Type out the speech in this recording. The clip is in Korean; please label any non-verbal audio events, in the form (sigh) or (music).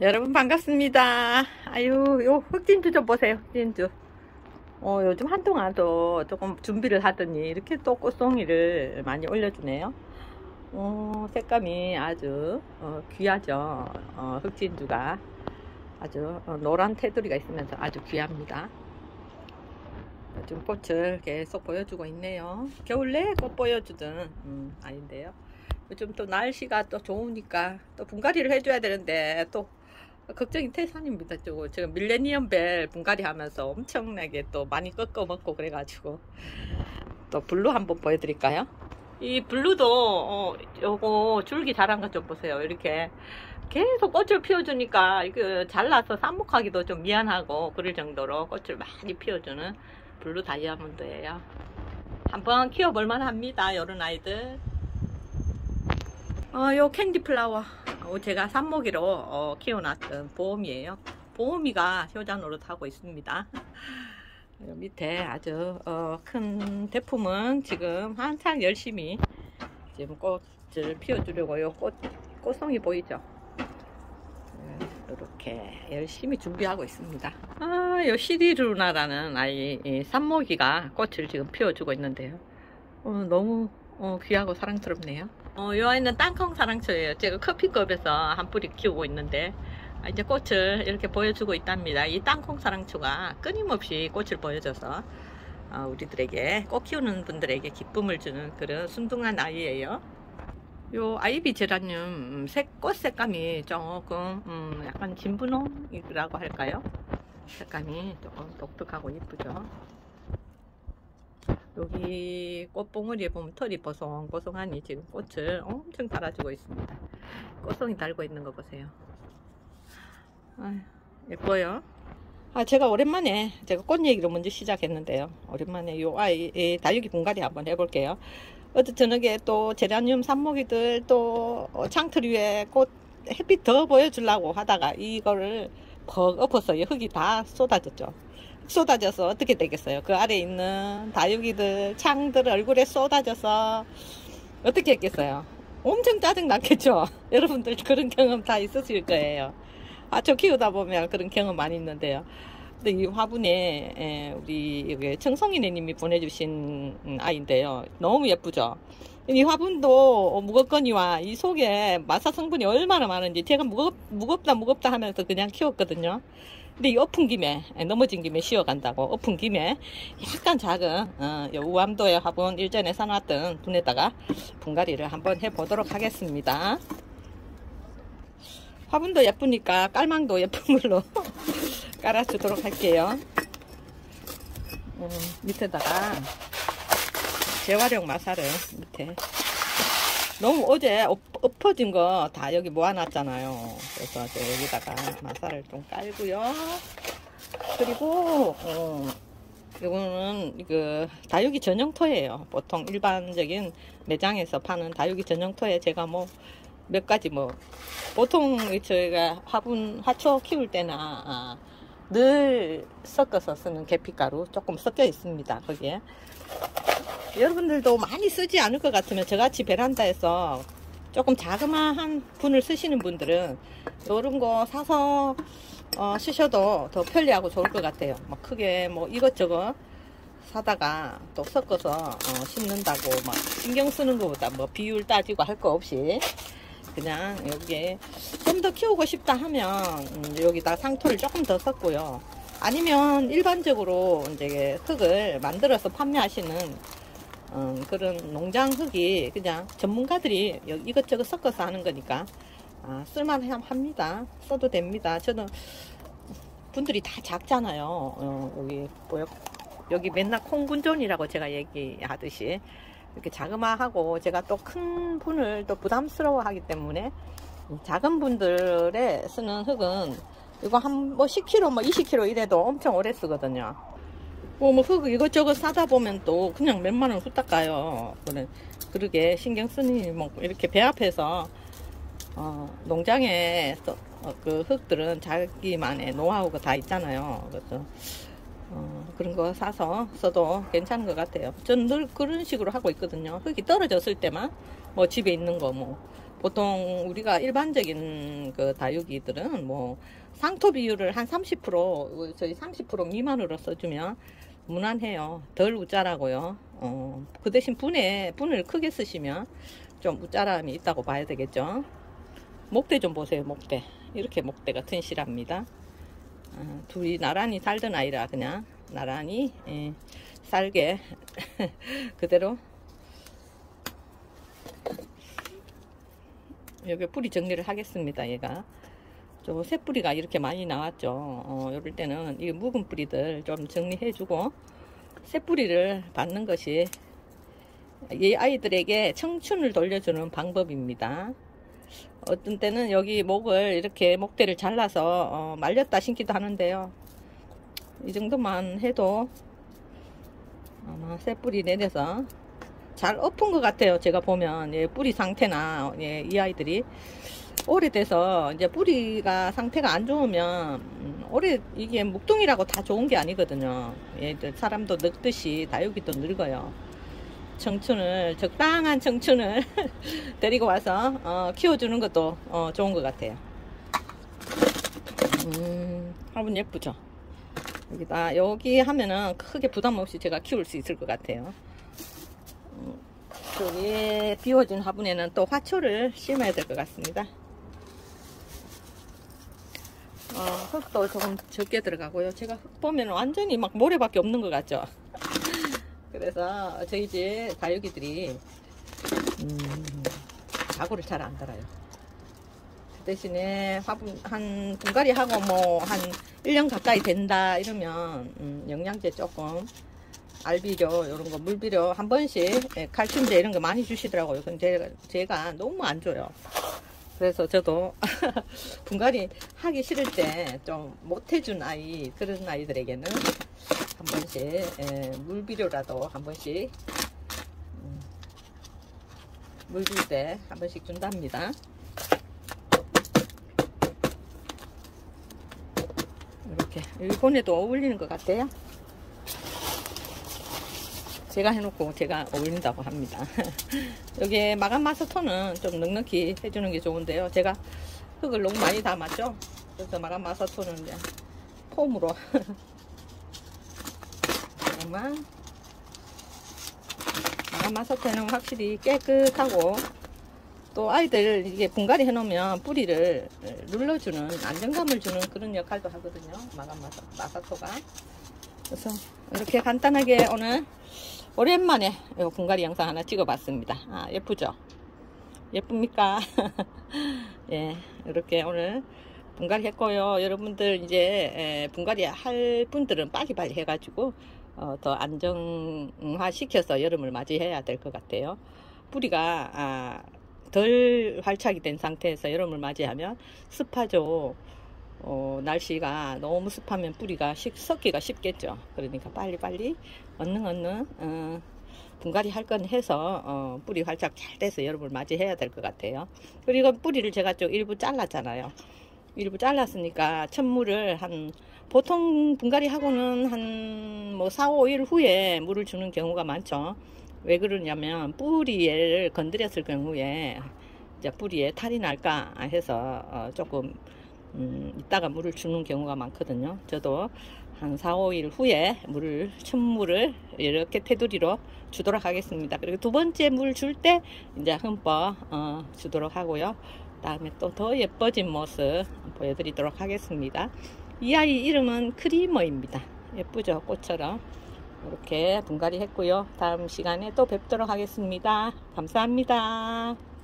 여러분 반갑습니다. 아유, 요 흑진주 좀 보세요, 흑진주. 어, 요즘 한동안도 조금 준비를 하더니 이렇게 또 꽃송이를 많이 올려주네요. 어, 색감이 아주 어, 귀하죠. 어, 흑진주가 아주 어, 노란 테두리가 있으면서 아주 귀합니다. 요즘 꽃을 계속 보여주고 있네요. 겨울 내에 꽃 보여주던 음, 아닌데요. 요즘 또 날씨가 또 좋으니까 또 분갈이를 해줘야 되는데 또 걱정이 태산입니다. 저 지금 밀레니엄 벨 분갈이 하면서 엄청나게 또 많이 꺾어 먹고 그래가지고 또 블루 한번 보여드릴까요? 이 블루도 어, 요거 줄기 자란 것 좀 보세요. 이렇게 계속 꽃을 피워주니까 이거 잘라서 삽목하기도 좀 미안하고 그럴 정도로 꽃을 많이 피워주는 블루 다이아몬드예요. 한번 키워볼만 합니다. 요런 아이들. 어, 요 캔디 플라워. 어, 제가 삽목이로 어, 키워놨던 보험이에요. 보험이가 효자 노릇하고 있습니다. (laughs) 밑에 아주 어, 큰 대품은 지금 한창 열심히 지금 꽃을 피워주려고 요 꽃, 꽃송이 보이죠? 이렇게 열심히 준비하고 있습니다. 아, 요 시리루나라는 아이 삽목이가 꽃을 지금 피워주고 있는데요. 어, 너무 어, 귀하고 사랑스럽네요. 어, 이 아이는 땅콩 사랑초예요. 제가 커피컵에서 한 뿌리 키우고 있는데 아, 이제 꽃을 이렇게 보여주고 있답니다. 이 땅콩 사랑초가 끊임없이 꽃을 보여줘서 어, 우리들에게 꽃 키우는 분들에게 기쁨을 주는 그런 순둥한 아이예요. 요 아이비 제라늄 음, 색, 꽃 색감이 조금 음, 약간 진분홍이라고 할까요? 색감이 조금 독특하고 예쁘죠. 여기 꽃봉오리에 보면 털이 보송보송하니 지금 꽃을 엄청 달아주고 있습니다. 꽃송이 달고 있는 거 보세요. 아유, 예뻐요. 아, 제가 오랜만에 제가 꽃 얘기로 먼저 시작했는데요. 오랜만에 요 아이 다육이 분갈이 한번 해볼게요. 어제 저녁에 또 제라늄 산모기들 또 창틀 위에 꽃 햇빛 더 보여주려고 하다가 이거를 퍽 엎어서 흙이 다 쏟아졌죠. 쏟아져서 어떻게 되겠어요? 그 아래 있는 다육이들, 창들 얼굴에 쏟아져서 어떻게 했겠어요? 엄청 짜증 났겠죠? (laughs) 여러분들 그런 경험 다 있으실 거예요. 아, 저 키우다 보면 그런 경험 많이 있는데요. 근데 이 화분에 우리 청송이네님이 보내주신 아이인데요. 너무 예쁘죠? 이 화분도 무겁거니와 이 속에 마사 성분이 얼마나 많은지 제가 무겁, 무겁다 무겁다 하면서 그냥 키웠거든요. 근데 이 엎은 김에 넘어진 김에 쉬어간다고 엎은 김에 약간 작은 어, 우암도의 화분 일전에 사놨던 분에다가 분갈이를 한번 해보도록 하겠습니다. 화분도 예쁘니까 깔망도 예쁜 걸로 (laughs) 깔아주도록 할게요. 음, 밑에다가 재활용 마사를 밑에 너무 어제 엎어진 거 다 여기 모아놨잖아요. 그래서 여기다가 마사를 좀 깔고요. 그리고 어, 이거는 그 다육이 전용토예요. 보통 일반적인 매장에서 파는 다육이 전용토에 제가 뭐 몇 가지 뭐 보통 저희가 화분 화초 키울 때나 아, 늘 섞어서 쓰는 계피가루 조금 섞여 있습니다. 거기에 여러분들도 많이 쓰지 않을 것 같으면 저같이 베란다에서 조금 자그마한 분을 쓰시는 분들은 이런 거 사서 어, 쓰셔도 더 편리하고 좋을 것 같아요. 막 크게 뭐 이것저것 사다가 또 섞어서 어, 심는다고 막 신경 쓰는 것보다 뭐 비율 따지고 할 거 없이 그냥 여기에 좀 더 키우고 싶다 하면 음, 여기다 상토를 조금 더 섞고요. 아니면 일반적으로 이제 흙을 만들어서 판매하시는 음, 그런 농장 흙이 그냥 전문가들이 이것저것 섞어서 하는 거니까 아, 쓸만합니다. 써도 됩니다. 저는 분들이 다 작잖아요. 어, 여기 뭐요? 여기 맨날 콩군존이라고 제가 얘기하듯이 이렇게 자그마하고 제가 또 큰 분을 또 부담스러워 하기 때문에 작은 분들의 쓰는 흙은 이거 한 뭐 10kg 뭐 20kg 이래도 엄청 오래 쓰거든요. 뭐, 뭐, 흙 이것저것 사다 보면 또 그냥 몇만 원 후딱 가요. 그래, 그러게 신경 쓰니, 뭐, 이렇게 배 앞에서, 어, 농장에 어, 그 흙들은 자기만의 노하우가 다 있잖아요. 그래서, 어, 그런 거 사서 써도 괜찮은 것 같아요. 전 늘 그런 식으로 하고 있거든요. 흙이 떨어졌을 때만, 뭐, 집에 있는 거, 뭐, 보통 우리가 일반적인 그 다육이들은 뭐 상토 비율을 한 30% 저희 30% 미만으로 써주면 무난해요. 덜 우짜라고요. 어, 그 대신 분에 분을 크게 쓰시면 좀 우짜람이 있다고 봐야 되겠죠. 목대 좀 보세요. 목대 이렇게 목대가 튼실합니다. 어, 둘이 나란히 살던 아이라 그냥 나란히 예, 살게 (laughs) 그대로 여기 뿌리 정리를 하겠습니다. 얘가 저 새뿌리가 이렇게 많이 나왔죠. 어, 이럴 때는 이 묵은 뿌리들 좀 정리해주고 새뿌리를 받는 것이 이 아이들에게 청춘을 돌려주는 방법입니다. 어떤 때는 여기 목을 이렇게 목대를 잘라서 어, 말렸다 신기도 하는데요. 이 정도만 해도 아마 새뿌리 내려서 잘 엎은 것 같아요. 제가 보면 예, 뿌리 상태나 예, 이 아이들이 오래돼서 이제 뿌리가 상태가 안 좋으면 음, 오래 이게 묵동이라고 다 좋은 게 아니거든요. 예, 사람도 늙듯이 다육이도 늙어요. 청춘을 적당한 청춘을 (laughs) 데리고 와서 어, 키워주는 것도 어, 좋은 것 같아요. 음, 화분 예쁘죠? 여기다 여기 하면은 크게 부담 없이 제가 키울 수 있을 것 같아요. 저기 비워진 화분에는 또 화초를 심어야 될 것 같습니다. 어, 흙도 조금 적게 들어가고요. 제가 흙 보면 완전히 막 모래밖에 없는 것 같죠. (laughs) 그래서 저희 집 다육이들이 음, 자구를 잘 안 달아요. 그 대신에 화분 한 분갈이 하고 뭐 한 1년 가까이 된다 이러면 음, 영양제 조금 알비료 이런 거 물비료 한 번씩 예, 칼슘제 이런 거 많이 주시더라고요. 근데 제가, 제가 너무 안 줘요. 그래서 저도 (laughs) 분갈이 하기 싫을 때 좀 못해준 아이 그런 아이들에게는 한 번씩 예, 물비료라도 한 번씩 음, 물줄 때 한 번씩 준답니다. 이렇게 일본에도 어울리는 것 같아요. 제가 해놓고 제가 어울린다고 합니다. (laughs) 여기 마감 마스터는 좀 넉넉히 해주는 게 좋은데요. 제가 흙을 너무 많이 담았죠. 그래서 마감 마스터는 폼으로 (laughs) 잠깐만 마감 마스터는 확실히 깨끗하고 또 아이들 이게 분갈이 해놓으면 뿌리를 눌러주는 안정감을 주는 그런 역할도 하거든요. 마감 마사토가. 그래서 이렇게 간단하게 오늘 오랜만에 분갈이 영상 하나 찍어봤습니다. 아, 예쁘죠? 예쁩니까? (laughs) 예, 이렇게 오늘 분갈이 했고요. 여러분들 이제 분갈이 할 분들은 빨리빨리 해가지고 어, 더 안정화 시켜서 여름을 맞이해야 될 것 같아요. 뿌리가 아, 덜 활착이 된 상태에서 여름을 맞이하면 습하죠. 어, 날씨가 너무 습하면 뿌리가 식, 썩기가 쉽겠죠. 그러니까 빨리빨리 얼른 얼른 어, 분갈이 할 건 해서 어, 뿌리 활짝 잘 돼서 여러분을 맞이해야 될 것 같아요. 그리고 뿌리를 제가 좀 일부 잘랐잖아요. 일부 잘랐으니까 천물을 한 보통 분갈이 하고는 한 뭐 4, 5일 후에 물을 주는 경우가 많죠. 왜 그러냐면 뿌리를 건드렸을 경우에 이제 뿌리에 탈이 날까 해서 어, 조금 음, 이따가 물을 주는 경우가 많거든요. 저도 한 4, 5일 후에 물을, 천물을 이렇게 테두리로 주도록 하겠습니다. 그리고 두 번째 물 줄 때 이제 흠뻑 어, 주도록 하고요. 다음에 또 더 예뻐진 모습 보여드리도록 하겠습니다. 이 아이 이름은 크리머입니다. 예쁘죠? 꽃처럼. 이렇게 분갈이 했고요. 다음 시간에 또 뵙도록 하겠습니다. 감사합니다.